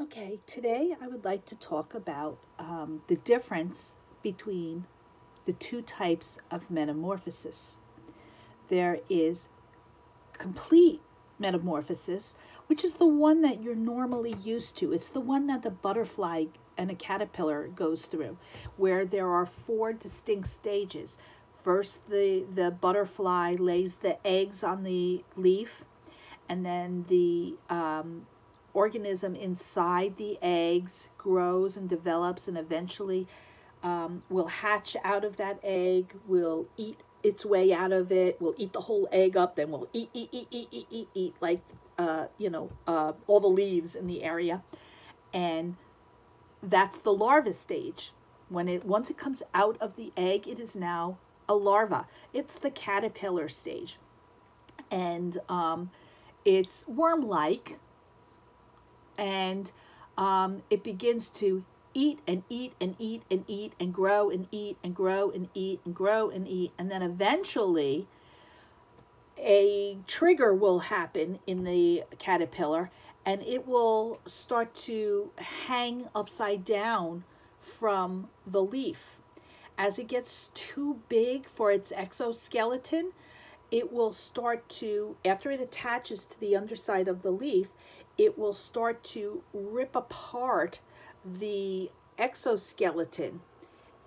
Okay, today I would like to talk about um, the difference between the two types of metamorphosis. There is complete metamorphosis, which is the one that you're normally used to. It's the one that the butterfly and a caterpillar goes through, where there are four distinct stages. First, the, the butterfly lays the eggs on the leaf, and then the um, organism inside the eggs grows and develops and eventually um, will hatch out of that egg, will eat its way out of it, will eat the whole egg up, then will eat, eat, eat, eat, eat, eat, eat like, uh, you know, uh, all the leaves in the area. And that's the larva stage. When it Once it comes out of the egg, it is now a larva. It's the caterpillar stage. And um, it's worm-like, and um, it begins to eat and eat and eat and eat and grow and eat and grow and eat and grow and eat and then eventually a trigger will happen in the caterpillar and it will start to hang upside down from the leaf. As it gets too big for its exoskeleton, it will start to, after it attaches to the underside of the leaf, it will start to rip apart the exoskeleton.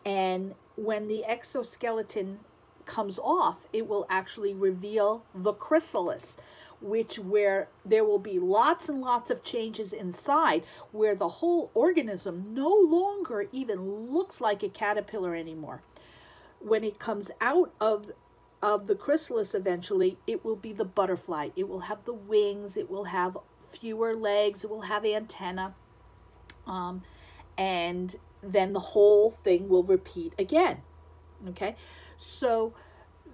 And when the exoskeleton comes off, it will actually reveal the chrysalis, which where there will be lots and lots of changes inside where the whole organism no longer even looks like a caterpillar anymore. When it comes out of of the chrysalis eventually, it will be the butterfly. It will have the wings, it will have fewer legs, it will have antenna, um, and then the whole thing will repeat again. Okay, so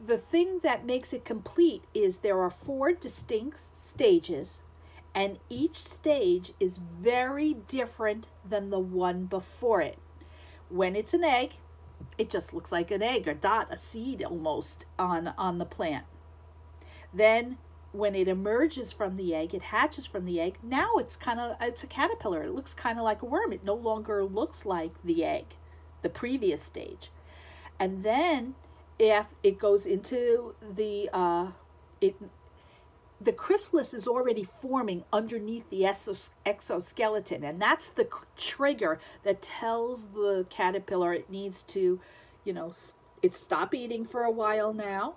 the thing that makes it complete is there are four distinct stages, and each stage is very different than the one before it. When it's an egg, it just looks like an egg, a dot, a seed almost on, on the plant. Then when it emerges from the egg, it hatches from the egg. Now it's kind of, it's a caterpillar. It looks kind of like a worm. It no longer looks like the egg, the previous stage. And then if it goes into the, uh, it, the chrysalis is already forming underneath the exoskeleton. And that's the trigger that tells the caterpillar it needs to, you know, it stop eating for a while now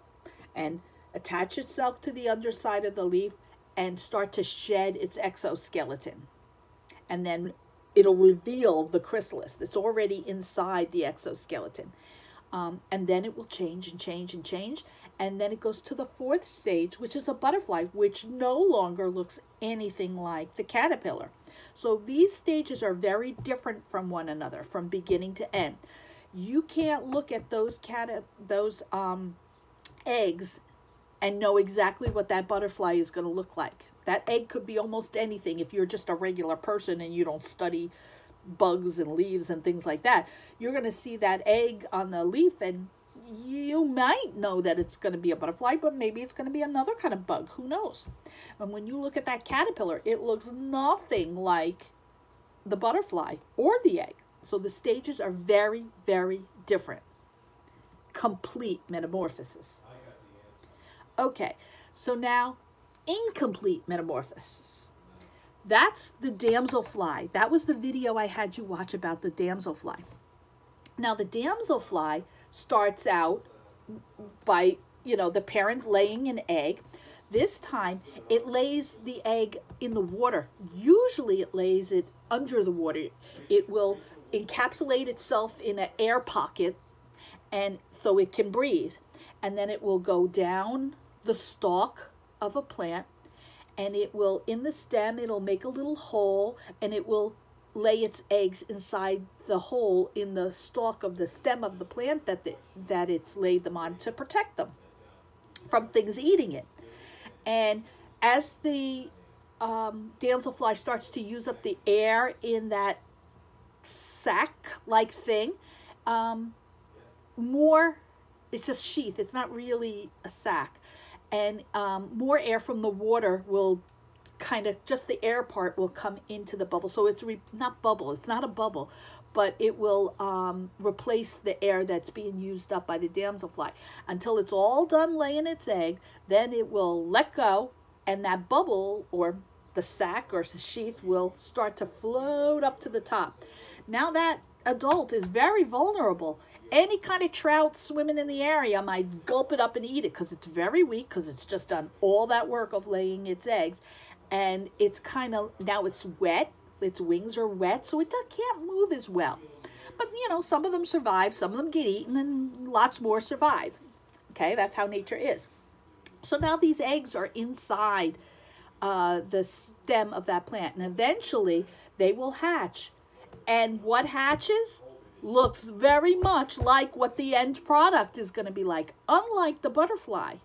and attach itself to the underside of the leaf and start to shed its exoskeleton. And then it'll reveal the chrysalis that's already inside the exoskeleton. Um, and then it will change and change and change. And then it goes to the fourth stage, which is a butterfly, which no longer looks anything like the caterpillar. So these stages are very different from one another, from beginning to end. You can't look at those cat those um, eggs and know exactly what that butterfly is going to look like. That egg could be almost anything if you're just a regular person and you don't study bugs and leaves and things like that. You're going to see that egg on the leaf and you might know that it's going to be a butterfly, but maybe it's going to be another kind of bug. Who knows? And when you look at that caterpillar, it looks nothing like the butterfly or the egg. So the stages are very, very different. Complete metamorphosis. Okay, so now incomplete metamorphosis. That's the damselfly. That was the video I had you watch about the damselfly. Now the damselfly starts out by, you know, the parent laying an egg. This time it lays the egg in the water. Usually it lays it under the water. It will encapsulate itself in an air pocket and so it can breathe. And then it will go down the stalk of a plant and it will, in the stem, it'll make a little hole and it will lay its eggs inside the hole in the stalk of the stem of the plant that, the, that it's laid them on to protect them from things eating it. And as the um, damselfly starts to use up the air in that sac-like thing, um, more, it's a sheath, it's not really a sac and um, more air from the water will kind of just the air part will come into the bubble. So it's not bubble, it's not a bubble, but it will um, replace the air that's being used up by the damselfly until it's all done laying its egg. Then it will let go, and that bubble or the sac or the sheath will start to float up to the top. Now that adult is very vulnerable. Any kind of trout swimming in the area might gulp it up and eat it because it's very weak because it's just done all that work of laying its eggs. And it's kind of, now it's wet its wings are wet, so it can't move as well. But, you know, some of them survive, some of them get eaten, and lots more survive. Okay, that's how nature is. So now these eggs are inside uh, the stem of that plant, and eventually they will hatch. And what hatches looks very much like what the end product is going to be like, unlike the butterfly.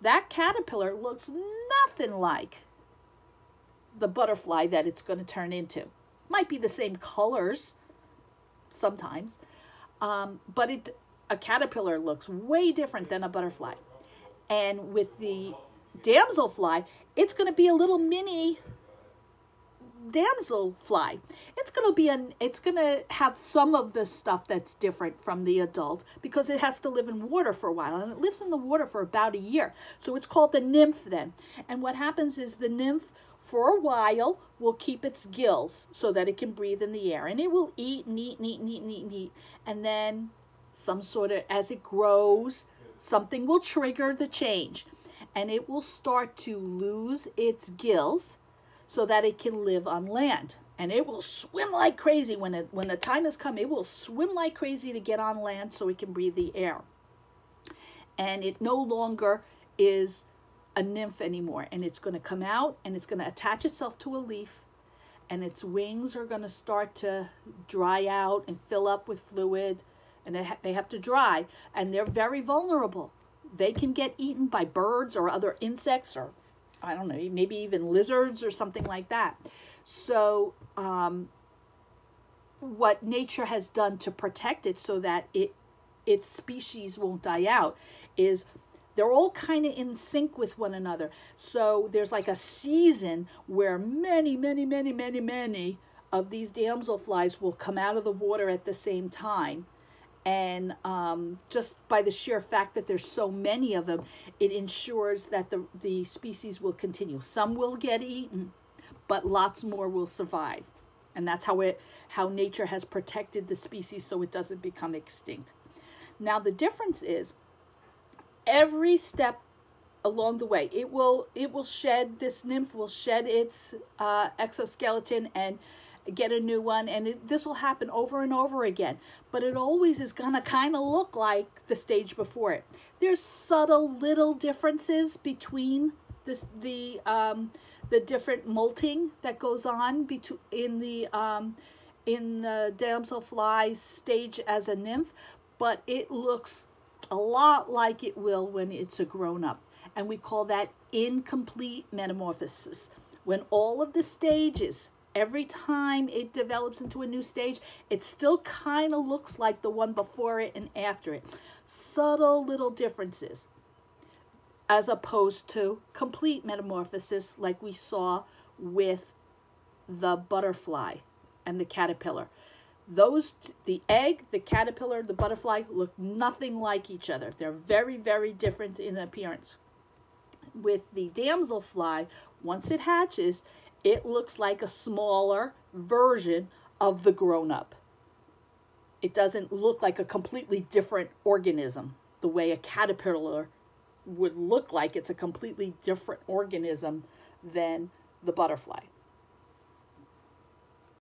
That caterpillar looks nothing like the butterfly that it's going to turn into. Might be the same colors sometimes, um, but it a caterpillar looks way different than a butterfly. And with the damselfly, it's going to be a little mini damselfly. It's going to be an it's going to have some of the stuff that's different from the adult because it has to live in water for a while and it lives in the water for about a year. So it's called the nymph then. And what happens is the nymph for a while will keep its gills so that it can breathe in the air and it will eat and eat and eat and eat and eat and eat. And then some sort of as it grows something will trigger the change and it will start to lose its gills so that it can live on land. And it will swim like crazy. When it when the time has come it will swim like crazy to get on land so it can breathe the air. And it no longer is a nymph anymore and it's going to come out and it's going to attach itself to a leaf and its wings are going to start to dry out and fill up with fluid and they, ha they have to dry and they're very vulnerable. They can get eaten by birds or other insects or i don't know maybe even lizards or something like that. So um, what nature has done to protect it so that it its species won't die out is they're all kind of in sync with one another. So there's like a season where many, many, many, many, many of these damselflies will come out of the water at the same time. And um, just by the sheer fact that there's so many of them, it ensures that the, the species will continue. Some will get eaten, but lots more will survive. And that's how it how nature has protected the species so it doesn't become extinct. Now the difference is every step along the way. It will it will shed this nymph will shed its uh, exoskeleton and get a new one and it, this will happen over and over again but it always is gonna kind of look like the stage before it there's subtle little differences between this the um, the different molting that goes on between in the um, in the damselfly stage as a nymph but it looks a lot like it will when it's a grown up. And we call that incomplete metamorphosis. When all of the stages, every time it develops into a new stage, it still kind of looks like the one before it and after it. Subtle little differences as opposed to complete metamorphosis like we saw with the butterfly and the caterpillar those the egg the caterpillar the butterfly look nothing like each other. They're very very different in appearance. With the damselfly once it hatches it looks like a smaller version of the grown-up. It doesn't look like a completely different organism the way a caterpillar would look like. It's a completely different organism than the butterfly